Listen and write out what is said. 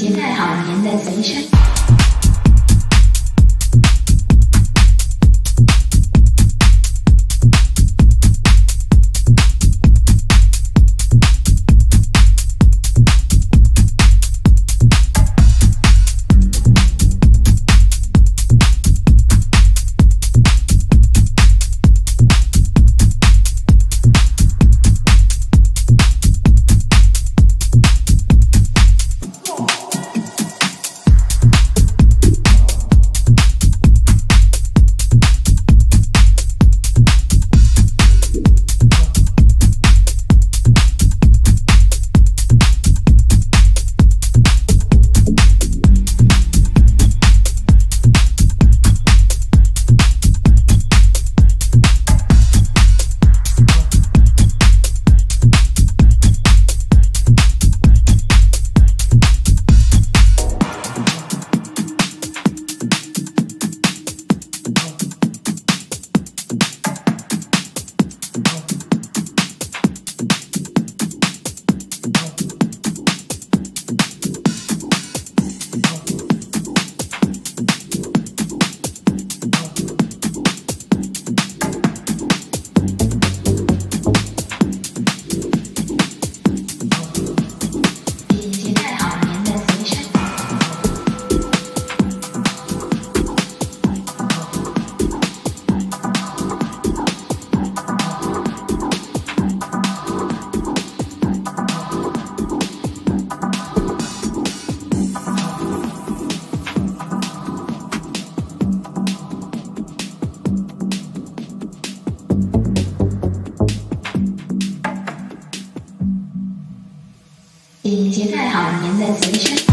携带好您的随身请携带好您的随身。